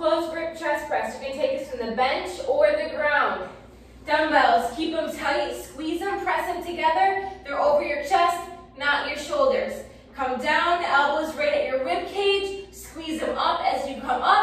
Close grip chest press. You can take this from the bench or the ground. Dumbbells, keep them tight, squeeze them, press them together. They're over your chest, not your shoulders. Come down, elbows right at your rib cage. Squeeze them up as you come up.